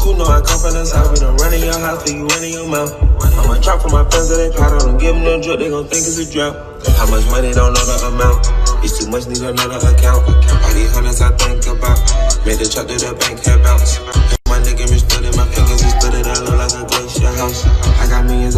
cool, no, I come from the south. We done running your house, but you running your mouth. I'ma trap for my friends that they proud. I don't give them no drip, they gon' think it's a drought. How much money, don't know the amount. It's too much, need another account. All these hundreds I think about. Made the truck to the bank, head bounce. My nigga, me stood in my fingers, he stood it, I look like a glacier house. I got millions